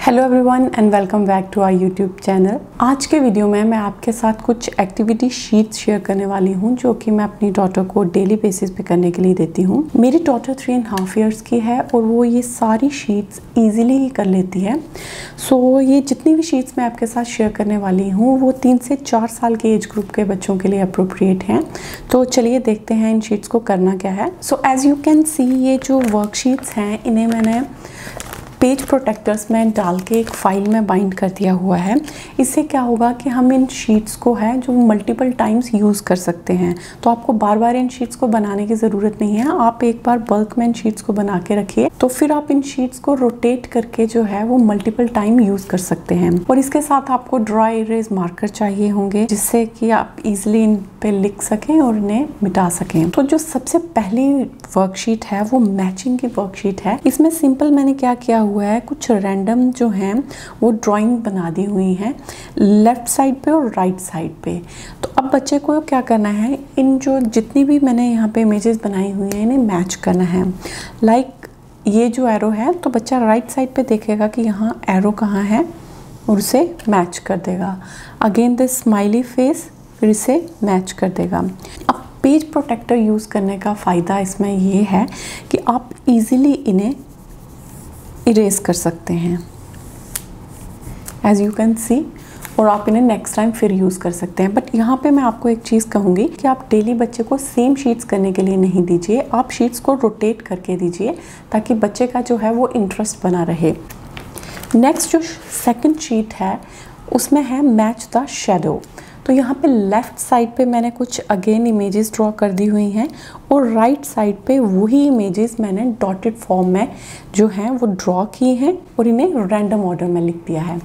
Hello everyone and welcome back to our YouTube channel आज के video में मैं आपके साथ कुछ एक्टिविटी शीट्स शेयर करने वाली हूँ जो कि मैं अपनी डॉटर को डेली बेसिस पे करने के लिए देती हूँ। मेरी daughter three and half years की है और वो ये सारी शीट्स इजीली ही कर लेती है। सो so, ये जितनी भी शीट्स मैं आपके साथ शेयर करने वाली हूँ वो तीन से चार साल के एज ग्रुप के बच्चों के लिए अप्रोप्रिएट हैं। तो चलिए देखते हैं इन शीट्स को करना क्या है। So as you can see ये जो वर्कशीट्स हैं इन्हें मैंने पेज प्रोटेक्टर्स में डाल के एक फ़ाइल में बाइंड कर दिया हुआ है। इससे क्या होगा कि हम इन शीट्स को है जो मल्टीपल टाइम्स यूज़ कर सकते हैं। तो आपको बार बार इन शीट्स को बनाने की ज़रूरत नहीं है। आप एक बार बल्क में इन शीट्स को बना के रखिए। तो फिर आप इन शीट्स को रोटेट करके जो है वो मल्टीपल टाइम यूज़ कर सकते हैं। और इसके साथ आपको ड्राई इरेज मार्कर चाहिए होंगे, जिससे कि आप इजिली इन पे लिख सकें और इन्हें मिटा सकें। तो जो सबसे पहली वर्कशीट है, वो मैचिंग की वर्कशीट है। इसमें सिंपल मैंने क्या किया हुआ है कुछ रैंडम जो हैं वो ड्राइंग बना दी हुई हैं लेफ़्ट साइड पे और राइट साइड पे। तो अब बच्चे को क्या करना है इन जो जितनी भी मैंने यहाँ पे इमेजेस बनाई हुई हैं इन्हें मैच करना है। लाइक like, ये जो एरो है तो बच्चा राइट साइड पे देखेगा कि यहाँ एरो कहाँ है और उसे मैच कर देगा। अगेन द स्माइली फेस फिर इसे मैच कर देगा। अब पेज प्रोटेक्टर यूज़ करने का फ़ायदा इसमें ये है कि आप इजीली इन्हें इरेज कर सकते हैं। एज़ यू कैन सी और आप इन्हें नेक्स्ट टाइम फिर यूज़ कर सकते हैं। बट यहाँ पे मैं आपको एक चीज़ कहूँगी कि आप डेली बच्चे को सेम शीट्स करने के लिए नहीं दीजिए। आप शीट्स को रोटेट करके दीजिए ताकि बच्चे का जो है वो इंटरेस्ट बना रहे। नेक्स्ट जो सेकंड शीट है, उसमें है मैच द शेडो तो यहाँ पे लेफ़्ट साइड पे मैंने कुछ अगेन इमेजेस ड्रॉ कर दी हुई हैं और राइट right साइड पे वही इमेजेस मैंने डॉटेड फॉर्म में जो हैं वो ड्रॉ की हैं और इन्हें रैंडम ऑर्डर में लिख दिया है।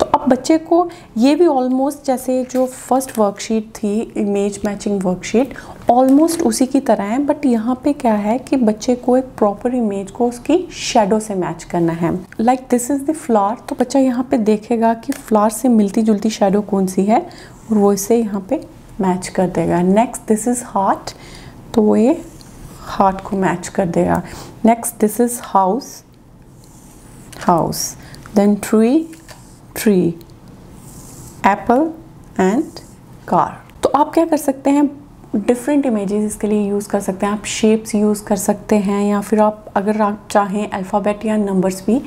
तो अब बच्चे को ये भी ऑलमोस्ट जैसे जो फ़र्स्ट वर्कशीट थी इमेज मैचिंग वर्कशीट ऑलमोस्ट उसी की तरह है बट यहाँ पे क्या है कि बच्चे को एक प्रॉपर इमेज को उसकी शेडो से मैच करना है। Like this is the flower तो बच्चा यहाँ पे देखेगा कि फ्लावर से मिलती जुलती शेडो कौन सी है? और वो इसे यहाँ पे मैच कर देगा। नेक्स्ट दिस इज़ हार्ट तो वो ये हार्ट को मैच कर देगा। Next this is house house then tree tree apple and car तो आप क्या कर सकते हैं? डिफरेंट इमेजेस इसके लिए यूज़ कर सकते हैं। आप शेप्स यूज़ कर सकते हैं या फिर आप अगर आप चाहें अल्फ़ाबेट या नंबर्स भी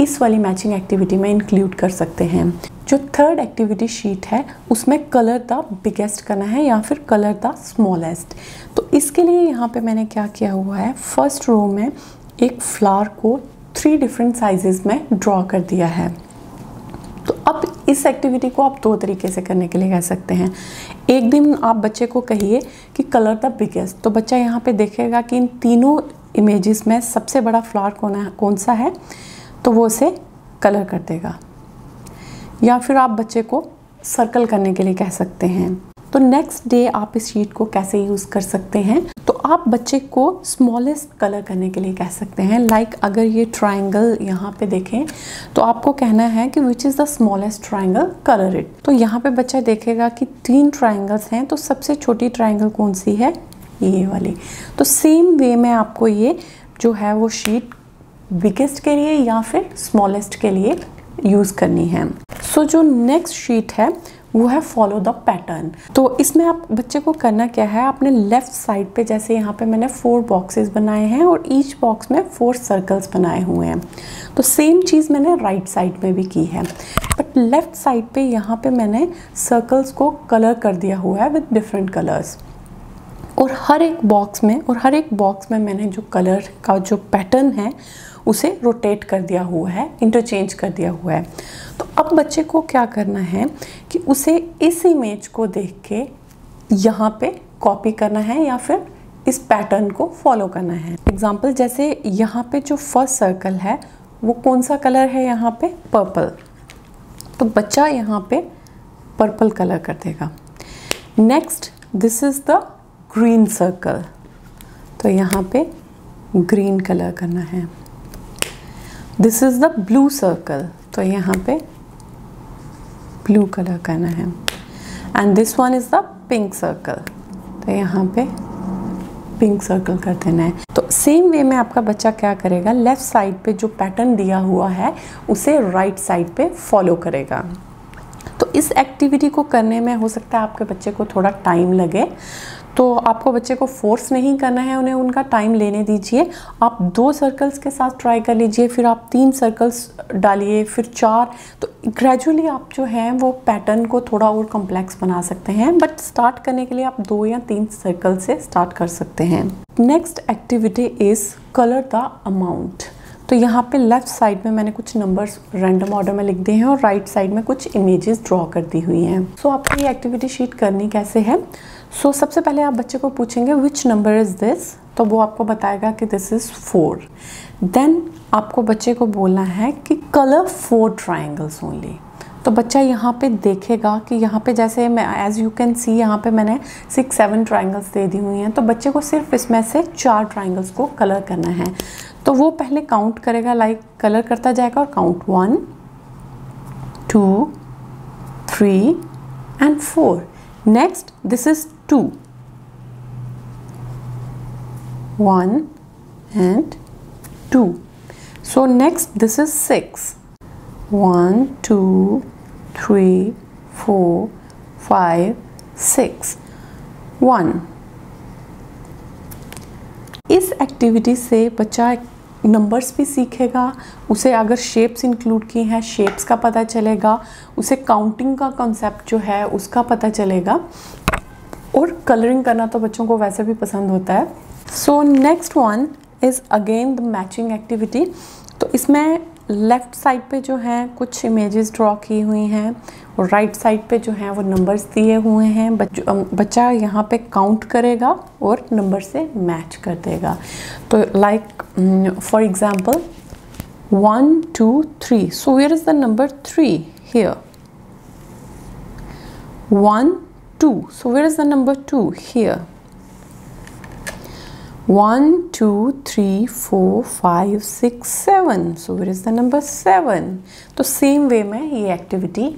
इस वाली मैचिंग एक्टिविटी में इंक्लूड कर सकते हैं। जो थर्ड एक्टिविटी शीट है, उसमें कलर द बिगेस्ट करना है या फिर कलर द स्मॉलेस्ट तो इसके लिए यहाँ पे मैंने क्या किया हुआ है फ़र्स्ट रो में एक फ्लावर को थ्री डिफरेंट साइजेस में ड्रॉ कर दिया है। तो अब इस एक्टिविटी को आप दो तरीके से करने के लिए कह सकते हैं। एक दिन आप बच्चे को कहिए कि कलर द बिगेस्ट तो बच्चा यहाँ पे देखेगा कि इन तीनों इमेजेस में सबसे बड़ा फ्लावर कौन है, कौन सा है तो वो उसे कलर कर देगा। या फिर आप बच्चे को सर्कल करने के लिए कह सकते हैं। तो नेक्स्ट डे आप इस शीट को कैसे यूज़ कर सकते हैं? तो आप बच्चे को स्मॉलेस्ट कलर करने के लिए कह सकते हैं। लाइक like अगर ये ट्राइंगल यहाँ पे देखें तो आपको कहना है कि which is the smallest triangle colour it तो यहाँ पे बच्चा देखेगा कि तीन ट्राइंगल्स हैं तो सबसे छोटी ट्राइंगल कौन सी है? ये वाली। तो सेम वे में आपको ये जो है वो शीट बिगेस्ट के लिए या फिर स्मॉलेस्ट के लिए यूज़ करनी है। सो so, जो नेक्स्ट शीट है वो है फॉलो द पैटर्न तो इसमें आप बच्चे को करना क्या है? आपने लेफ़्ट साइड पे जैसे यहाँ पे मैंने फोर बॉक्सेस बनाए हैं और ईच बॉक्स में फोर सर्कल्स बनाए हुए हैं। तो सेम चीज़ मैंने राइट right साइड में भी की है। बट लेफ़्ट साइड पे यहाँ पे मैंने सर्कल्स को कलर कर दिया हुआ है विद डिफरेंट कलर्स और हर एक बॉक्स में और हर एक बॉक्स में मैंने जो कलर का जो पैटर्न है उसे रोटेट कर दिया हुआ है इंटरचेंज कर दिया हुआ है। तो अब बच्चे को क्या करना है कि उसे इस इमेज को देख के यहाँ पे कॉपी करना है या फिर इस पैटर्न को फॉलो करना है। एग्ज़ाम्पल जैसे यहाँ पे जो फ़र्स्ट सर्कल है, वो कौन सा कलर है यहाँ पे? पर्पल तो बच्चा यहाँ पे पर्पल कलर कर देगा। Next this is the green circle तो यहाँ पे ग्रीन कलर करना है। This is the blue circle तो यहाँ पे ब्लू कलर करना है। And this one is the pink circle तो यहाँ पे पिंक सर्कल कर देना है। तो सेम वे में आपका बच्चा क्या करेगा? लेफ़्ट साइड पे जो पैटर्न दिया हुआ है, उसे राइट right साइड पे फॉलो करेगा। तो इस एक्टिविटी को करने में हो सकता है आपके बच्चे को थोड़ा टाइम लगे। तो आपको बच्चे को फोर्स नहीं करना है उन्हें उनका टाइम लेने दीजिए। आप दो सर्कल्स के साथ ट्राई कर लीजिए फिर आप तीन सर्कल्स डालिए फिर चार। तो ग्रेजुअली आप जो हैं वो पैटर्न को थोड़ा और कॉम्प्लेक्स बना सकते हैं। बट स्टार्ट करने के लिए आप दो या तीन सर्कल से स्टार्ट कर सकते हैं। Next activity is colour the amount तो यहाँ पे लेफ़्ट साइड में मैंने कुछ नंबर्स रैंडम ऑर्डर में लिख दिए हैं और राइट right साइड में कुछ इमेजेस ड्रॉ कर दी हुई हैं। सो so, आपको ये एक्टिविटी शीट करनी कैसे है? सो so, सबसे पहले आप बच्चे को पूछेंगे विच नंबर इज़ दिस तो वो आपको बताएगा कि दिस इज़ फोर देन आपको बच्चे को बोलना है कि कलर फोर ट्राइंगल्स ओनली तो बच्चा यहाँ पे देखेगा कि यहाँ पे जैसे मैं एज़ यू कैन सी यहाँ पे मैंने सिक्स सेवन ट्राइंगल्स दे दी हुई हैं। तो बच्चे को सिर्फ़ इसमें से चार ट्राइंगल्स को कलर करना है। तो वो पहले काउंट करेगा लाइक like, कलर करता जाएगा और count one two three and four next this is two one and two so next this is six one two three four five six one इस एक्टिविटी से बच्चा नंबर्स भी सीखेगा। उसे अगर शेप्स इंक्लूड की हैं शेप्स का पता चलेगा। उसे काउंटिंग का कॉन्सेप्ट जो है, उसका पता चलेगा। और कलरिंग करना तो बच्चों को वैसे भी पसंद होता है। So next one is again the matching activity तो इसमें लेफ़्ट साइड पे जो हैं कुछ इमेजेस ड्रॉ की हुई हैं और राइट साइड पे जो हैं वो नंबर्स दिए हुए हैं। बच, बच्चा यहाँ पे काउंट करेगा और नंबर से मैच कर देगा। तो like for example one two three so where is the number three here one two so where is the number two here one two three four five six seven so where is the number seven तो same way में ये activity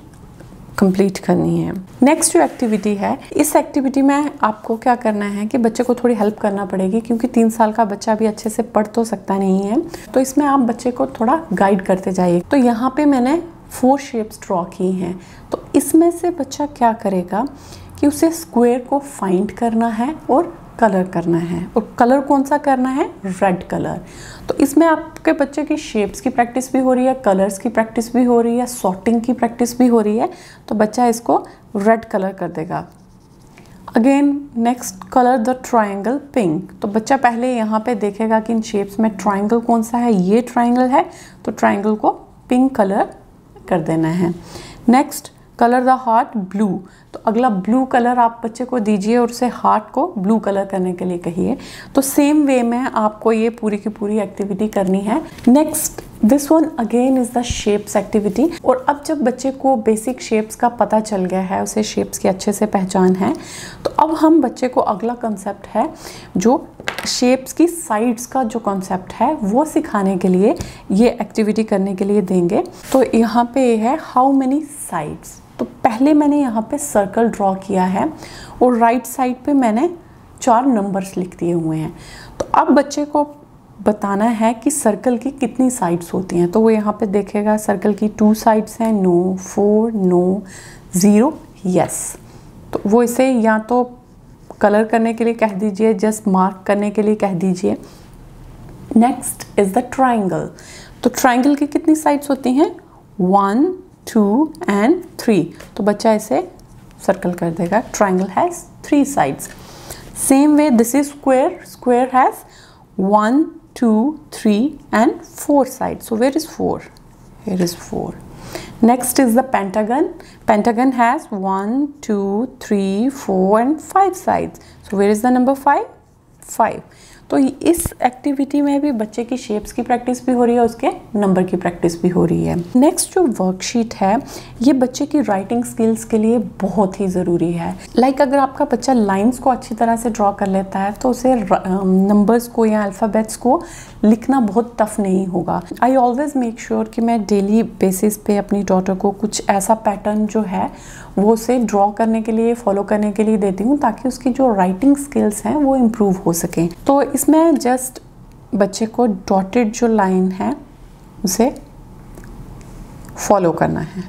complete करनी है। Next जो activity है, इस activity में आपको क्या करना है कि बच्चे को थोड़ी हेल्प करना पड़ेगी क्योंकि तीन साल का बच्चा भी अच्छे से पढ़ तो सकता नहीं है। तो इसमें आप बच्चे को थोड़ा गाइड करते जाइए। तो यहाँ पे मैंने फोर शेप्स ड्रॉ की हैं। तो इसमें से बच्चा क्या करेगा? कि उसे स्क्वायर को फाइंड करना है और कलर करना है। और कलर कौन सा करना है? रेड कलर तो इसमें आपके बच्चे की शेप्स की प्रैक्टिस भी हो रही है कलर्स की प्रैक्टिस भी हो रही है सॉर्टिंग की प्रैक्टिस भी हो रही है तो बच्चा इसको रेड कलर कर देगा। Again next colour the triangle pink तो बच्चा पहले यहाँ पे देखेगा कि इन शेप्स में ट्राइंगल कौन सा है? ये ट्राइंगल है तो ट्राइंगल को पिंक कलर कर देना है। Next colour the heart blue. तो अगला ब्लू कलर आप बच्चे को दीजिए और उसे हार्ट को ब्लू कलर करने के लिए कहिए। तो सेम वे में आपको ये पूरी की पूरी एक्टिविटी करनी है। Next this one again is the shapes activity और अब जब बच्चे को बेसिक शेप्स का पता चल गया है, उसे शेप्स की अच्छे से पहचान है तो अब हम बच्चे को अगला कंसेप्ट है, जो शेप्स की साइड्स का जो कॉन्सेप्ट है, वो सिखाने के लिए, ये एक्टिविटी करने के लिए देंगे। तो यहाँ पे है हाउ मेनी साइड्स पहले मैंने यहाँ पे सर्कल ड्रॉ किया है और राइट साइड पे मैंने चार नंबर्स लिख दिए हुए हैं। तो अब बच्चे को बताना है कि सर्कल की कितनी साइड्स होती हैं। तो वो यहाँ पे देखेगा सर्कल की टू साइड्स हैं no four no zero yes तो वो इसे या तो कलर करने के लिए कह दीजिए जस्ट मार्क करने के लिए कह दीजिए। नेक्स्ट इज़ द ट्राइंगल तो ट्राइंगल की कितनी साइड्स होती हैं? One टू एंड थ्री तो बच्चा इसे सर्कल कर देगा triangle has three sides same way this is square square has one two three and four side so where is four here is four next is the pentagon pentagon has one two three four and five sides so where is the number five five तो इस activity में भी बच्चे की shapes की practice भी हो रही है, उसके नंबर की प्रैक्टिस भी हो रही है। नेक्स्ट जो वर्कशीट है, ये बच्चे की राइटिंग स्किल्स के लिए बहुत ही ज़रूरी है। लाइक like अगर आपका बच्चा लाइंस को अच्छी तरह से ड्रॉ कर लेता है तो उसे नंबर्स को या अल्फ़ाबेट्स को लिखना बहुत टफ नहीं होगा। आई ऑलवेज मेक श्योर कि मैं डेली बेसिस पे अपनी डॉटर को कुछ ऐसा पैटर्न जो है, वो उसे ड्रॉ करने के लिए फॉलो करने के लिए देती हूँ, ताकि उसकी जो राइटिंग स्किल्स हैं, वो इम्प्रूव हो सकें। तो इसमें जस्ट बच्चे को डॉटेड जो लाइन है उसे फॉलो करना है।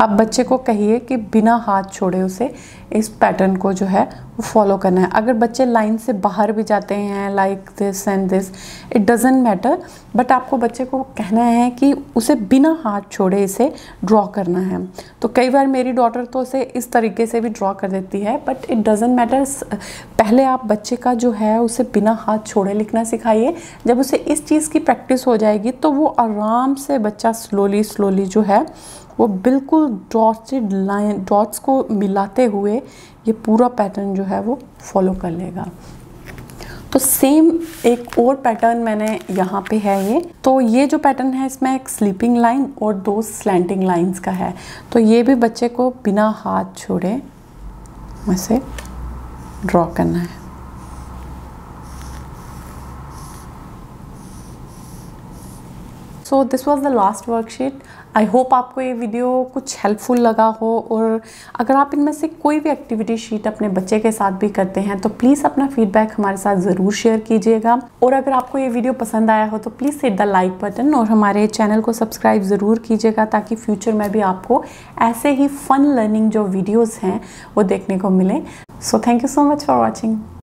आप बच्चे को कहिए कि बिना हाथ छोड़े उसे इस पैटर्न को जो है वो फॉलो करना है। अगर बच्चे लाइन से बाहर भी जाते हैं like this and this it doesn't matter but आपको बच्चे को कहना है कि उसे बिना हाथ छोड़े इसे ड्रॉ करना है। तो कई बार मेरी डॉटर तो उसे इस तरीके से भी ड्रॉ कर देती है बट इट डजेंट मैटर पहले आप बच्चे का जो है उसे बिना हाथ छोड़े लिखना सिखाइए। जब उसे इस चीज़ की प्रैक्टिस हो जाएगी तो वो आराम से बच्चा स्लोली स्लोली जो है वो बिल्कुल डॉटेड लाइन डॉट्स को मिलाते हुए ये पूरा पैटर्न जो है वो फॉलो कर लेगा। तो सेम एक और पैटर्न मैंने यहाँ पे है ये। तो ये जो पैटर्न है इसमें एक स्लीपिंग लाइन और दो स्लैंटिंग लाइंस का है। तो ये भी बच्चे को बिना हाथ छोड़े वैसे ड्रॉ करना है। So this was the last worksheet I hope आपको ये वीडियो कुछ हेल्पफुल लगा हो और अगर आप इनमें से कोई भी एक्टिविटी शीट अपने बच्चे के साथ भी करते हैं तो प्लीज़ अपना फीडबैक हमारे साथ ज़रूर शेयर कीजिएगा। और अगर आपको ये वीडियो पसंद आया हो तो please hit the like button और हमारे चैनल को सब्सक्राइब ज़रूर कीजिएगा ताकि फ्यूचर में भी आपको ऐसे ही फ़न लर्निंग जो वीडियोज़ हैं, वो देखने को मिले। So thank you so much for watching